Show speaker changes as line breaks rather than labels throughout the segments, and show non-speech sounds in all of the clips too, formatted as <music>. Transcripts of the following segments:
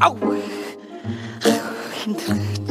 아 <sighs>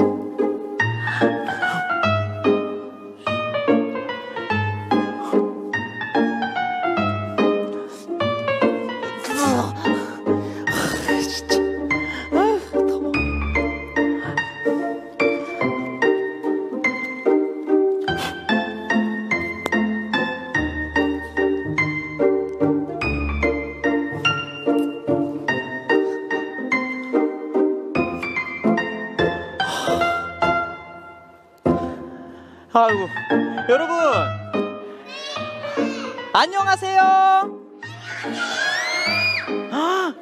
안녕하세요. 아,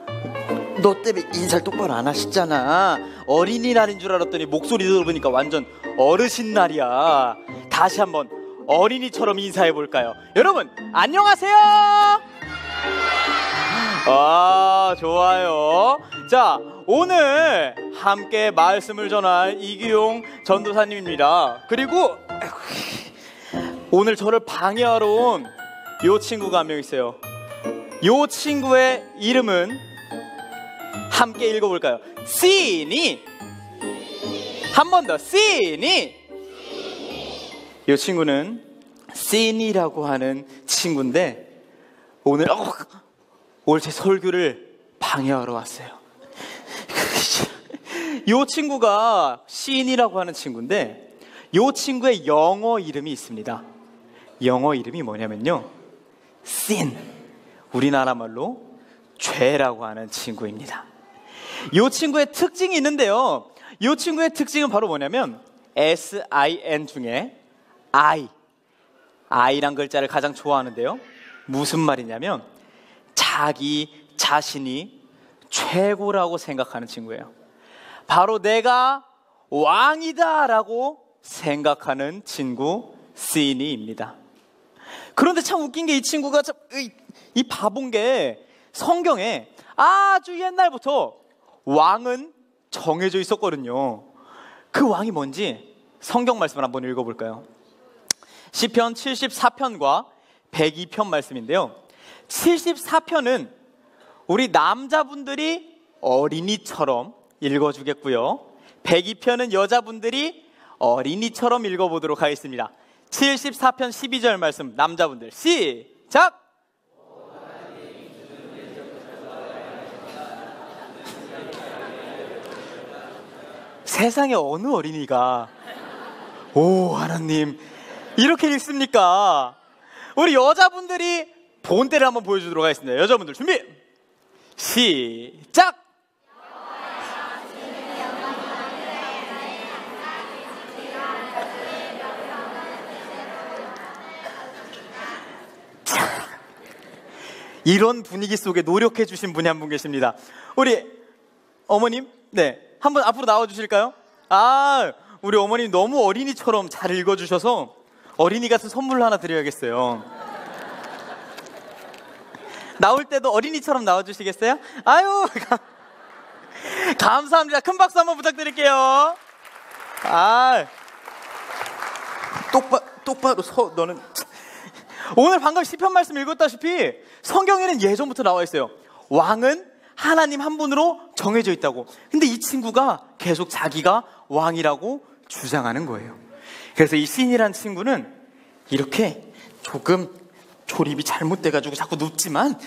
너 때문에 인사를 똑바로 안 하시잖아. 어린이날인 줄 알았더니 목소리 들어보니까 완전 어르신 날이야. 다시 한번 어린이처럼 인사해 볼까요? 여러분 안녕하세요. 아 좋아요. 자 오늘 함께 말씀을 전할 이기용 전도사님입니다. 그리고 오늘 저를 방해하러 온 요 친구가 한 명 있어요 요 친구의 이름은 함께 읽어볼까요 씨니 한 번더 씨니 요 친구는 씨니라고 하는 친구인데 오늘 어, 오늘 제 설교를 방해하러 왔어요. <laughs> 이 친구가 시인이라고 하는 친구인데 이 친구의 영어 이름이 있습니다. 영어 이름이 뭐냐면요. Sin. 우리나라 말로 죄라고 하는 친구입니다. 이 친구의 특징이 있는데요. 이 친구의 특징은 바로 뭐냐면 S-I-N 중에 I. I란 글자를 가장 좋아하는데요. 무슨 말이냐면 자기 자신이 최고라고 생각하는 친구예요. 바로 내가 왕이다라고 생각하는 친구 시니입니다. 그런데 참 웃긴 게 이 친구가 참, 이, 이 바본 게 성경에 아주 옛날부터 왕은 정해져 있었거든요. 그 왕이 뭔지 성경 말씀을 한번 읽어볼까요? 시편 74편과 102편 말씀인데요. 74편은 우리 남자분들이 어린이처럼 읽어주겠고요. 102편은 여자분들이 어린이처럼 읽어보도록 하겠습니다. 74편 12절 말씀 남자분들 시작! 세상에 어느 어린이가 오 하나님 이렇게 읽습니까? 우리 여자분들이 본때를 한번 보여주도록 하겠습니다. 여자분들 준비 시작. 이런 분위기 속에 노력해 주신 분이 한 분 계십니다. 우리 어머님, 네, 한번 앞으로 나와 주실까요? 아, 우리 어머님 너무 어린이처럼 잘 읽어 주셔서 어린이 같은 선물 하나 드려야겠어요. 나올 때도 어린이처럼 나와 주시겠어요? 아유, 감- <laughs> 감사합니다. 큰 박수 한번 부탁드릴게요. 아, 똑바, 똑바로 서, 너는. 오늘 방금 시편 말씀 읽었다시피 성경에는 예전부터 나와 있어요. 왕은 하나님 한 분으로 정해져 있다고. 근데 이 친구가 계속 자기가 왕이라고 주장하는 거예요. 그래서 이 신이란 친구는 이렇게 조금 조립이 잘못돼가지고 자꾸 눕지만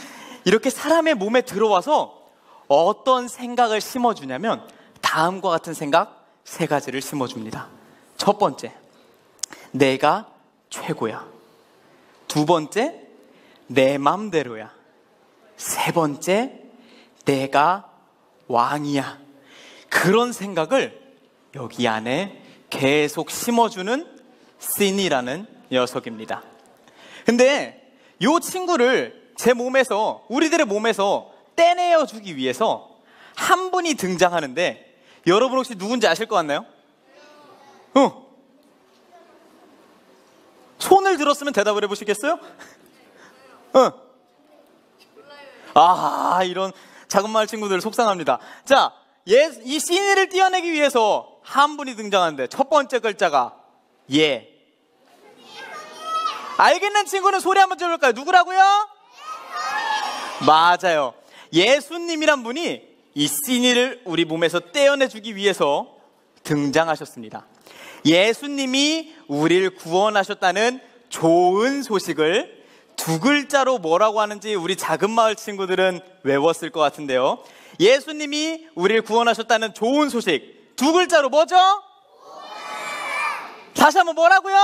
이렇게 사람의 몸에 들어와서 어떤 생각을 심어주냐면 다음과 같은 생각 세 가지를 심어줍니다. 첫 번째, 내가 최고야. 두 번째, 내 맘대로야. 세 번째, 내가 왕이야. 그런 생각을 여기 안에 계속 심어주는 씬이라는 녀석입니다. 근데 이 친구를 제 몸에서, 우리들의 몸에서 떼내어 주기 위해서 한 분이 등장하는데 여러분 혹시 누군지 아실 것 같나요? 어. 손을 들었으면 대답을 해보시겠어요? 어. 아, 이런 작은 마을 친구들 속상합니다. 자, 예, 이 시니를 띄어내기 위해서 한 분이 등장하는데 첫 번째 글자가 예. 알겠는 친구는 소리 한번 질러볼까요? 누구라고요? 맞아요. 예수님이란 분이 이 시니를 우리 몸에서 떼어내주기 위해서 등장하셨습니다. 예수님이 우리를 구원하셨다는 좋은 소식을 두 글자로 뭐라고 하는지 우리 작은 마을 친구들은 외웠을 것 같은데요. 예수님이 우리를 구원하셨다는 좋은 소식 두 글자로 뭐죠? 다시 한번 뭐라고요?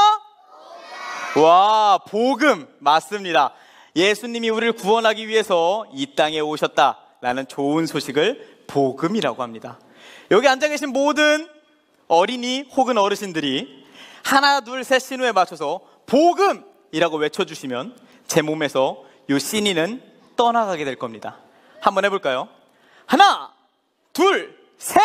와, 복음 맞습니다. 예수님이 우리를 구원하기 위해서 이 땅에 오셨다라는 좋은 소식을 복음이라고 합니다. 여기 앉아 계신 모든 어린이 혹은 어르신들이 하나, 둘, 셋 신호에 맞춰서 복음이라고 외쳐주시면 제 몸에서 요 신이는 떠나가게 될 겁니다. 한번 해볼까요? 하나, 둘, 셋!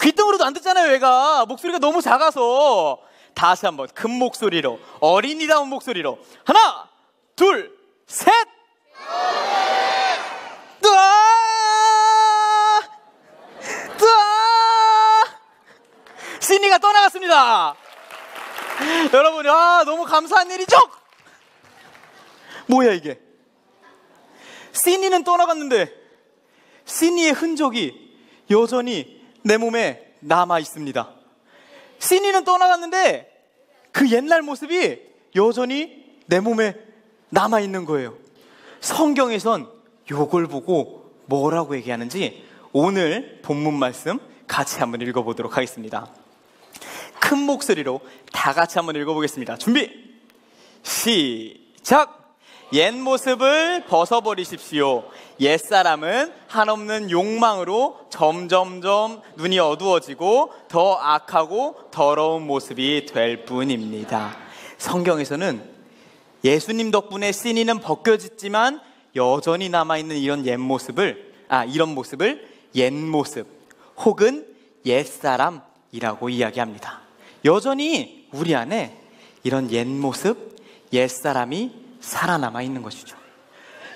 귀등으로도 안 듣잖아요, 얘가. 목소리가 너무 작아서. 다시 한번 큰 목소리로, 어린이다운 목소리로. 하나, 둘, 셋! 뜨아! 뜨아! 신이가 떠나갔습니다. <laughs> 여러분, 아, 너무 감사한 일이죠? 뭐야, 이게? 시니는 떠나갔는데, 시니의 흔적이 여전히 내 몸에 남아 있습니다. 시니는 떠나갔는데, 그 옛날 모습이 여전히 내 몸에 남아 있는 거예요. 성경에선 요걸 보고 뭐라고 얘기하는지 오늘 본문 말씀 같이 한번 읽어보도록 하겠습니다. 큰 목소리로 다 같이 한번 읽어보겠습니다. 준비! 시작! 옛 모습을 벗어버리십시오. 옛 사람은 한없는 욕망으로 점점점 눈이 어두워지고 더 악하고 더러운 모습이 될 뿐입니다. 성경에서는 예수님 덕분에 신이는 벗겨졌지만 여전히 남아있는 이런 옛 모습을, 아, 이런 모습을 옛 모습 혹은 옛 사람이라고 이야기합니다. 여전히 우리 안에 이런 옛 모습, 옛 사람이 살아남아 있는 것이죠.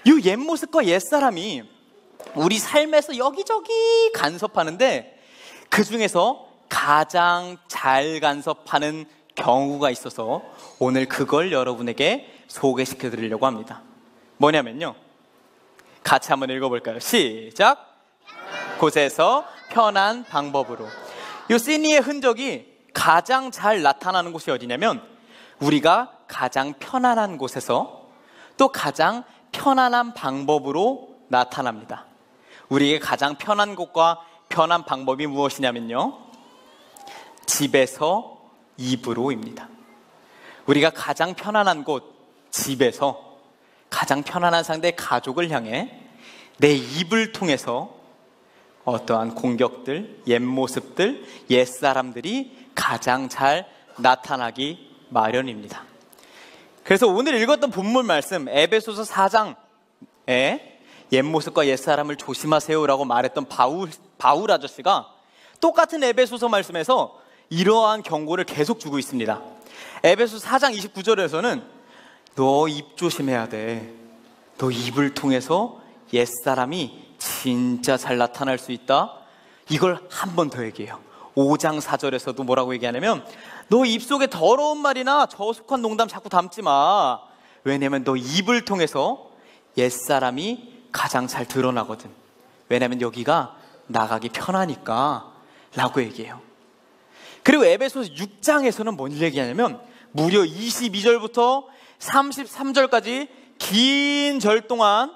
이 옛 모습과 옛 사람이 우리 삶에서 여기저기 간섭하는데 그 중에서 가장 잘 간섭하는 경우가 있어서 오늘 그걸 여러분에게 소개시켜 드리려고 합니다. 뭐냐면요. 같이 한번 읽어볼까요? 시작! 곳에서 편한 방법으로. 이 시니의 흔적이 가장 잘 나타나는 곳이 어디냐면 우리가 가장 편안한 곳에서 또 가장 편안한 방법으로 나타납니다. 우리에게 가장 편한 곳과 편한 방법이 무엇이냐면요. 집에서 입으로입니다. 우리가 가장 편안한 곳, 집에서 가장 편안한 상대 가족을 향해 내 입을 통해서 어떠한 공격들, 옛 모습들, 옛 사람들이 가장 잘 나타나기 마련입니다. 그래서 오늘 읽었던 본문 말씀 에베소서 4장에 옛 모습과 옛 사람을 조심하세요라고 말했던 바울 바울 아저씨가 똑같은 에베소서 말씀에서 이러한 경고를 계속 주고 있습니다. 에베소 4장 29절에서는 너 입 조심해야 돼. 너 입을 통해서 옛 사람이 진짜 잘 나타날 수 있다. 이걸 한 번 더 얘기해요. 5장 4절에서도 뭐라고 얘기하냐면 너 입속에 더러운 말이나 저속한 농담 자꾸 담지 마. 왜냐면 너 입을 통해서 옛사람이 가장 잘 드러나거든. 왜냐면 여기가 나가기 편하니까 라고 얘기해요. 그리고 에베소서 6장에서는 뭔 얘기하냐면 무려 22절부터 33절까지 긴 절 동안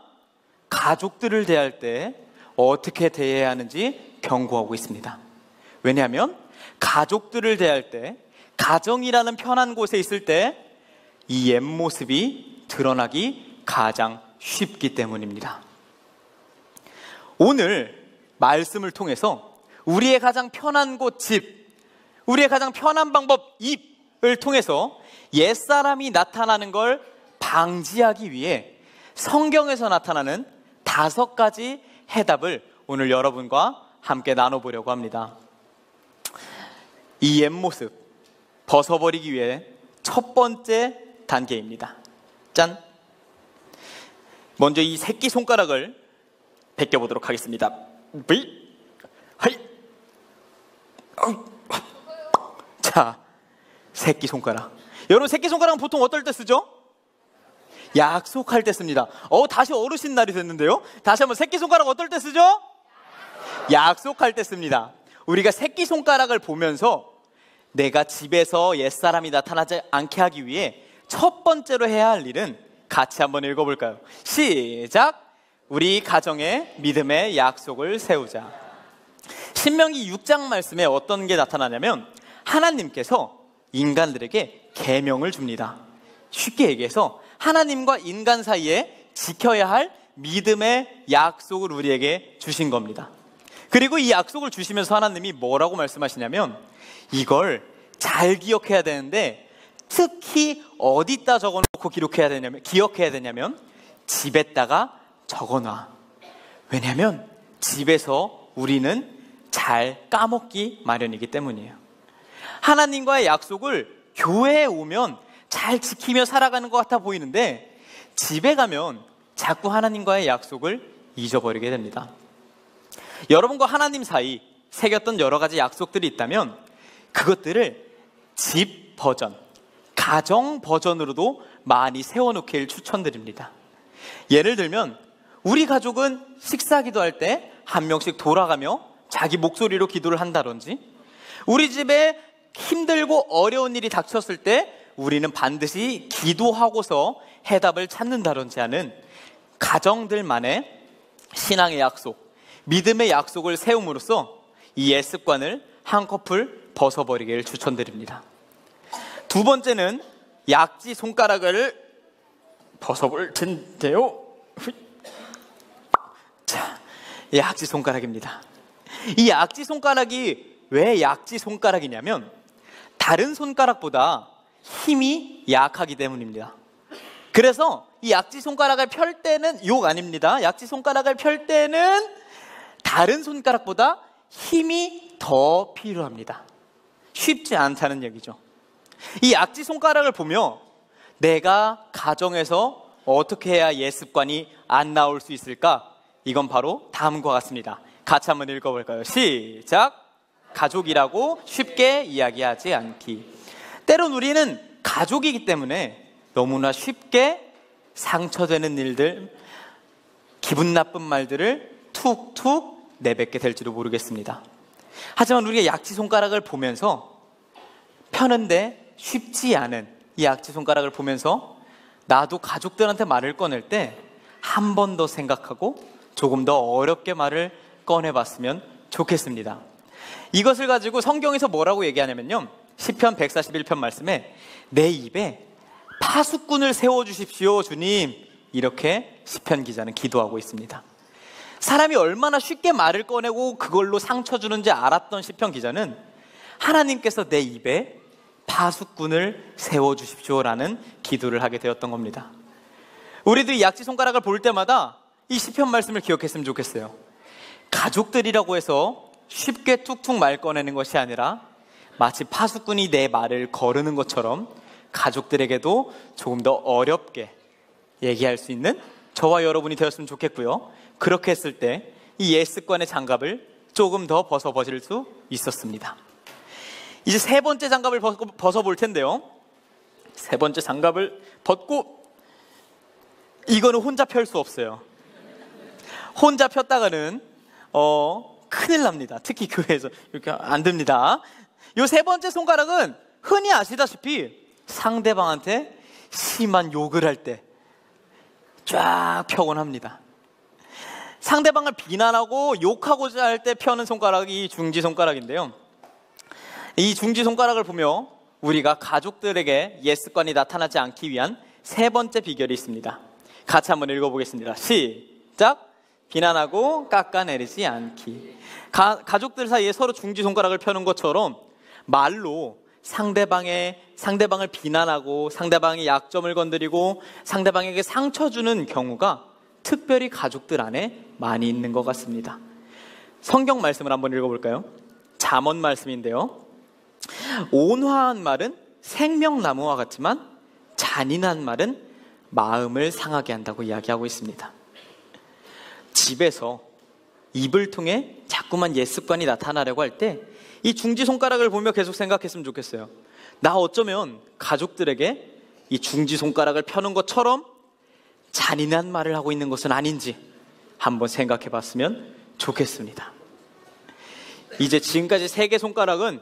가족들을 대할 때 어떻게 대해야 하는지 경고하고 있습니다. 왜냐하면 가족들을 대할 때 가정이라는 편한 곳에 있을 때 이 옛 모습이 드러나기 가장 쉽기 때문입니다. 오늘 말씀을 통해서 우리의 가장 편한 곳 집, 우리의 가장 편한 방법 입을 통해서 옛사람이 나타나는 걸 방지하기 위해 성경에서 나타나는 다섯 가지 해답을 오늘 여러분과 함께 나눠보려고 합니다. 이 옛 모습 벗어버리기 위해 첫 번째 단계입니다. 짠! 먼저 이 새끼 손가락을 벗겨 보도록 하겠습니다. 비, 하이, 자, 새끼 손가락. 여러분, 새끼 손가락은 보통 어떨 때 쓰죠? 약속할 때 씁니다. 어, 다시 어르신 날이 됐는데요? 다시 한번 새끼 손가락 어떨 때 쓰죠? 약속할 때 씁니다. 우리가 새끼 손가락을 보면서 내가 집에서 옛사람이 나타나지 않게 하기 위해 첫 번째로 해야 할 일은 같이 한번 읽어볼까요? 시작! 우리 가정의 믿음의 약속을 세우자. 신명기 6장 말씀에 어떤 게 나타나냐면 하나님께서 인간들에게 계명을 줍니다. 쉽게 얘기해서 하나님과 인간 사이에 지켜야 할 믿음의 약속을 우리에게 주신 겁니다. 그리고 이 약속을 주시면서 하나님이 뭐라고 말씀하시냐면 이걸 잘 기억해야 되는데 특히 어디다 적어놓고 기록해야 되냐면 기억해야 되냐면 집에다가 적어놔. 왜냐하면 집에서 우리는 잘 까먹기 마련이기 때문이에요. 하나님과의 약속을 교회에 오면 잘 지키며 살아가는 것 같아 보이는데 집에 가면 자꾸 하나님과의 약속을 잊어버리게 됩니다. 여러분과 하나님 사이 새겼던 여러 가지 약속들이 있다면 그것들을 집 버전, 가정 버전으로도 많이 세워놓길 추천드립니다. 예를 들면 우리 가족은 식사 기도할 때 한 명씩 돌아가며 자기 목소리로 기도를 한다든지 우리 집에 힘들고 어려운 일이 닥쳤을 때 우리는 반드시 기도하고서 해답을 찾는다든지 하는 가정들만의 신앙의 약속, 믿음의 약속을 세움으로써 이 예습관을 한꺼풀 벗어버리기를 추천드립니다. 두 번째는 약지 손가락을 벗어볼 텐데요. 자, 약지 손가락입니다. 이 약지 손가락이 왜 약지 손가락이냐면 다른 손가락보다 힘이 약하기 때문입니다. 그래서 이 약지 손가락을 펼 때는 욕 아닙니다. 약지 손가락을 펼 때는 다른 손가락보다 힘이 더 필요합니다. 쉽지 않다는 얘기죠. 이 약지 손가락을 보며 내가 가정에서 어떻게 해야 예습관이 안 나올 수 있을까? 이건 바로 다음과 같습니다. 같이 한번 읽어볼까요? 시작! 가족이라고 쉽게 이야기하지 않기. 때론 우리는 가족이기 때문에 너무나 쉽게 상처되는 일들, 기분 나쁜 말들을 툭툭 내뱉게 될지도 모르겠습니다. 하지만 우리가 약지 손가락을 보면서 펴는데 쉽지 않은 이 약지 손가락을 보면서 나도 가족들한테 말을 꺼낼 때 한 번 더 생각하고 조금 더 어렵게 말을 꺼내봤으면 좋겠습니다. 이것을 가지고 성경에서 뭐라고 얘기하냐면요. 시편 141편 말씀에 내 입에 파수꾼을 세워 주십시오, 주님. 이렇게 시편 기자는 기도하고 있습니다. 사람이 얼마나 쉽게 말을 꺼내고 그걸로 상처 주는지 알았던 시편 기자는 하나님께서 내 입에 파수꾼을 세워 주십시오라는 기도를 하게 되었던 겁니다. 우리도 이 약지 손가락을 볼 때마다 이 시편 말씀을 기억했으면 좋겠어요. 가족들이라고 해서 쉽게 툭툭 말 꺼내는 것이 아니라 마치 파수꾼이 내 말을 거르는 것처럼 가족들에게도 조금 더 어렵게 얘기할 수 있는 저와 여러분이 되었으면 좋겠고요. 그렇게 했을 때 이 예습관의 장갑을 조금 더 벗어버릴 수 있었습니다. 이제 세 번째 장갑을 벗어볼 텐데요. 세 번째 장갑을 벗고 이거는 혼자 펼 수 없어요. 혼자 폈다가는 어 큰일 납니다. 특히 교회에서 이렇게 안 됩니다. 요 세 번째 손가락은 흔히 아시다시피 상대방한테 심한 욕을 할 때 쫙 펴곤 합니다. 상대방을 비난하고 욕하고자 할 때 펴는 손가락이 중지 손가락인데요. 이 중지 손가락을 보며 우리가 가족들에게 예습관이 나타나지 않기 위한 세 번째 비결이 있습니다. 같이 한번 읽어보겠습니다. 시작. 비난하고 깎아내리지 않기. 가, 가족들 사이에 서로 중지 손가락을 펴는 것처럼 말로 상대방의 상대방을 비난하고 상대방의 약점을 건드리고 상대방에게 상처 주는 경우가 특별히 가족들 안에 많이 있는 것 같습니다. 성경 말씀을 한번 읽어볼까요? 잠언 말씀인데요. 온화한 말은 생명나무와 같지만 잔인한 말은 마음을 상하게 한다고 이야기하고 있습니다. 집에서 입을 통해 자꾸만 예습관이 나타나려고 할 때 이 중지 손가락을 보며 계속 생각했으면 좋겠어요. 나 어쩌면 가족들에게 이 중지 손가락을 펴는 것처럼 잔인한 말을 하고 있는 것은 아닌지 한번 생각해 봤으면 좋겠습니다. 이제 지금까지 세 개 손가락은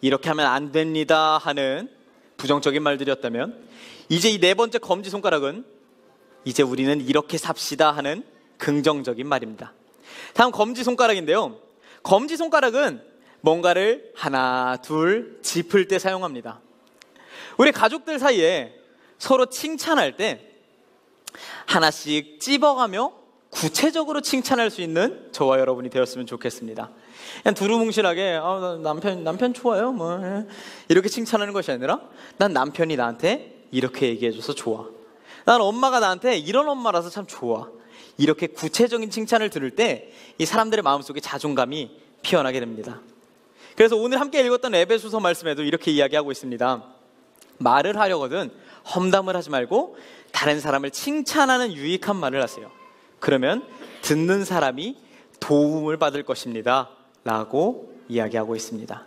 이렇게 하면 안 됩니다 하는 부정적인 말들이었다면 이제 이 네 번째 검지 손가락은 이제 우리는 이렇게 삽시다 하는 긍정적인 말입니다. 다음 검지 손가락인데요. 검지 손가락은 뭔가를 하나, 둘, 짚을 때 사용합니다. 우리 가족들 사이에 서로 칭찬할 때 하나씩 찝어가며 구체적으로 칭찬할 수 있는 저와 여러분이 되었으면 좋겠습니다. 그냥 두루뭉실하게 아, 남편 남편 좋아요 뭐 예. 이렇게 칭찬하는 것이 아니라 난 남편이 나한테 이렇게 얘기해줘서 좋아. 난 엄마가 나한테 이런 엄마라서 참 좋아. 이렇게 구체적인 칭찬을 들을 때 이 사람들의 마음속에 자존감이 피어나게 됩니다. 그래서 오늘 함께 읽었던 에베소서 말씀에도 이렇게 이야기하고 있습니다. 말을 하려거든 험담을 하지 말고 다른 사람을 칭찬하는 유익한 말을 하세요. 그러면 듣는 사람이 도움을 받을 것입니다. 라고 이야기하고 있습니다.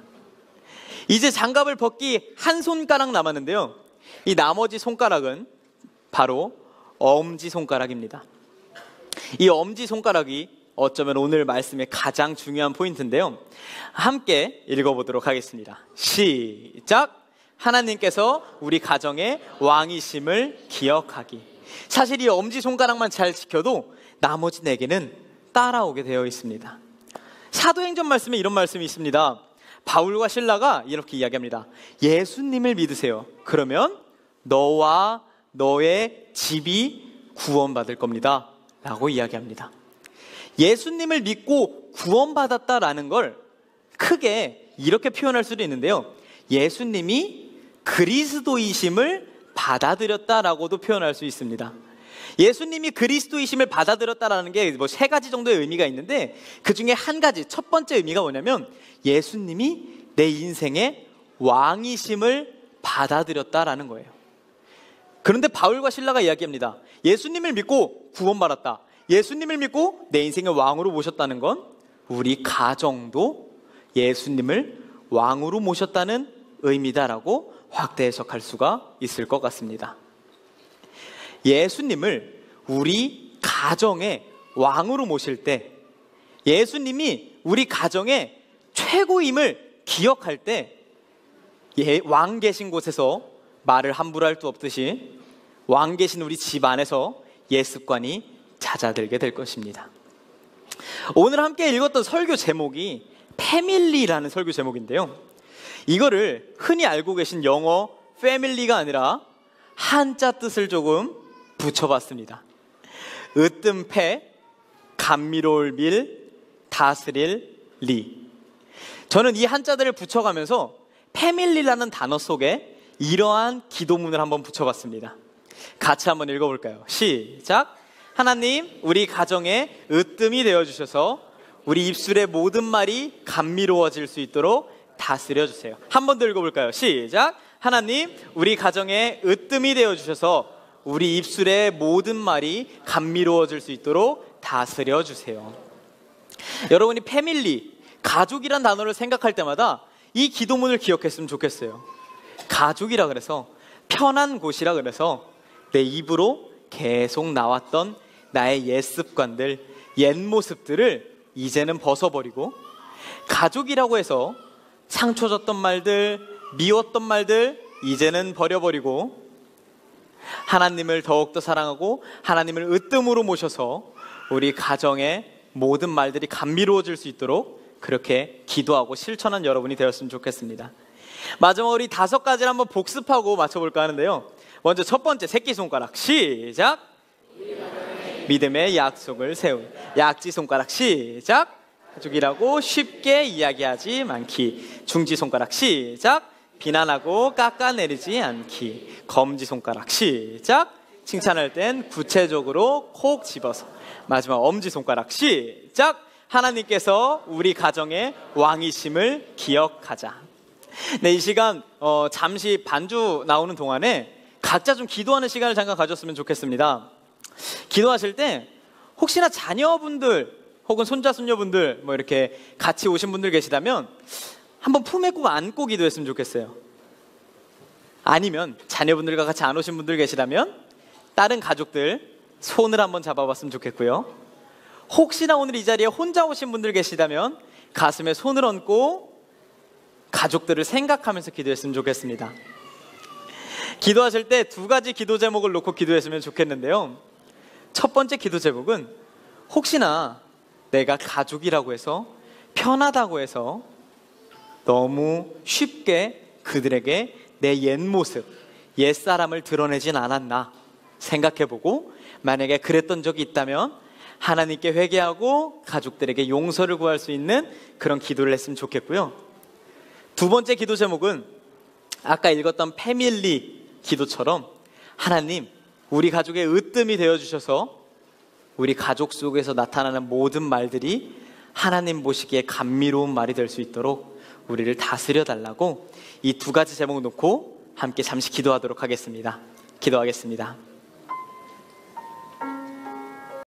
이제 장갑을 벗기 한 손가락 남았는데요. 이 나머지 손가락은 바로 엄지 손가락입니다. 이 엄지 손가락이 어쩌면 오늘 말씀의 가장 중요한 포인트인데요. 함께 읽어보도록 하겠습니다. 시작! 하나님께서 우리 가정의 왕이심을 기억하기. 사실 이 엄지 손가락만 잘 지켜도 나머지 네 개는 따라오게 되어 있습니다. 사도행전 말씀에 이런 말씀이 있습니다. 바울과 신라가 이렇게 이야기합니다. 예수님을 믿으세요. 그러면 너와 너의 집이 구원받을 겁니다. 라고 이야기합니다. 예수님을 믿고 구원받았다라는 걸 크게 이렇게 표현할 수도 있는데요. 예수님이 그리스도이심을 받아들였다라고도 표현할 수 있습니다. 예수님이 그리스도이심을 받아들였다라는 게 뭐 세 가지 정도의 의미가 있는데 그 중에 한 가지 첫 번째 의미가 뭐냐면 예수님이 내 인생의 왕이심을 받아들였다라는 거예요. 그런데 바울과 신라가 이야기합니다. 예수님을 믿고 구원받았다. 예수님을 믿고 내 인생의 왕으로 모셨다는 건 우리 가정도 예수님을 왕으로 모셨다는 의미다라고 확대 해석할 수가 있을 것 같습니다. 예수님을 우리 가정의 왕으로 모실 때 예수님이 우리 가정의 최고임을 기억할 때 예, 왕 계신 곳에서 말을 함부로 할 수 없듯이 왕 계신 우리 집 안에서 예습관이 잦아들게 될 것입니다. 오늘 함께 읽었던 설교 제목이 패밀리라는 설교 제목인데요. 이거를 흔히 알고 계신 영어 패밀리가 아니라 한자 뜻을 조금 붙여봤습니다. 으뜸 패, 감미로울 밀, 다스릴 리. 저는 이 한자들을 붙여가면서 패밀리라는 단어 속에 이러한 기도문을 한번 붙여봤습니다. 같이 한번 읽어볼까요? 시작. 하나님, 우리 가정에 으뜸이 되어주셔서 우리 입술의 모든 말이 감미로워질 수 있도록 다스려 주세요. 한 번 더 읽어볼까요? 시작. 하나님, 우리 가정에 으뜸이 되어 주셔서 우리 입술의 모든 말이 감미로워질 수 있도록 다스려 주세요. 여러분이 패밀리, 가족이란 단어를 생각할 때마다 이 기도문을 기억했으면 좋겠어요. 가족이라 그래서 편한 곳이라 그래서 내 입으로 계속 나왔던 나의 옛 습관들, 옛 모습들을 이제는 벗어버리고 가족이라고 해서 상처 줬던 말들, 미웠던 말들 이제는 버려버리고 하나님을 더욱더 사랑하고 하나님을 으뜸으로 모셔서 우리 가정의 모든 말들이 감미로워질 수 있도록 그렇게 기도하고 실천한 여러분이 되었으면 좋겠습니다. 마지막으로 이 다섯 가지를 한번 복습하고 맞춰볼까 하는데요. 먼저 첫 번째 새끼손가락 시작 믿음의 약속을 세운 약지 손가락 시작 가족이라고 쉽게 이야기하지 않기 중지 손가락 시작 비난하고 깎아내리지 않기. 검지 손가락 시작. 칭찬할 땐 구체적으로 콕 집어서. 마지막 엄지 손가락 시작. 하나님께서 우리 가정의 왕이심을 기억하자. 네, 이 시간 어, 잠시 반주 나오는 동안에 각자 좀 기도하는 시간을 잠깐 가졌으면 좋겠습니다. 기도하실 때 혹시나 자녀분들 혹은 손자 손녀분들 뭐 이렇게 같이 오신 분들 계시다면 한번 품에 꼭 안고 기도했으면 좋겠어요. 아니면 자녀분들과 같이 안 오신 분들 계시다면 다른 가족들 손을 한번 잡아봤으면 좋겠고요. 혹시나 오늘 이 자리에 혼자 오신 분들 계시다면 가슴에 손을 얹고 가족들을 생각하면서 기도했으면 좋겠습니다. 기도하실 때 두 가지 기도 제목을 놓고 기도했으면 좋겠는데요. 첫 번째 기도 제목은 혹시나 내가 가족이라고 해서 편하다고 해서 너무 쉽게 그들에게 내 옛 모습, 옛 사람을 드러내진 않았나 생각해보고 만약에 그랬던 적이 있다면 하나님께 회개하고 가족들에게 용서를 구할 수 있는 그런 기도를 했으면 좋겠고요. 두 번째 기도 제목은 아까 읽었던 패밀리 기도처럼 하나님, 우리 가족의 으뜸이 되어 주셔서 우리 가족 속에서 나타나는 모든 말들이 하나님 보시기에 감미로운 말이 될 수 있도록 우리를 다스려 달라고 이 두 가지 제목을 놓고 함께 잠시 기도하도록 하겠습니다. 기도하겠습니다.